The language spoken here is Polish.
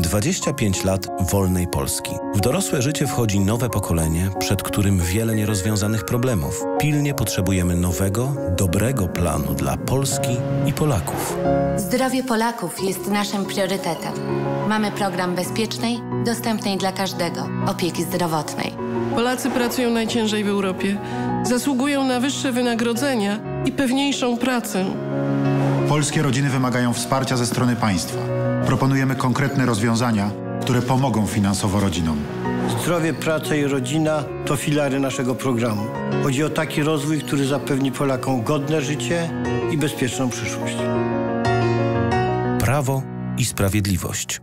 25 lat wolnej Polski. W dorosłe życie wchodzi nowe pokolenie, przed którym wiele nierozwiązanych problemów. Pilnie potrzebujemy nowego, dobrego planu dla Polski i Polaków. Zdrowie Polaków jest naszym priorytetem. Mamy program bezpiecznej, dostępnej dla każdego opieki zdrowotnej. Polacy pracują najciężej w Europie. Zasługują na wyższe wynagrodzenia i pewniejszą pracę. Polskie rodziny wymagają wsparcia ze strony państwa. Proponujemy konkretne rozwiązania, które pomogą finansowo rodzinom. Zdrowie, praca i rodzina to filary naszego programu. Chodzi o taki rozwój, który zapewni Polakom godne życie i bezpieczną przyszłość. Prawo i sprawiedliwość.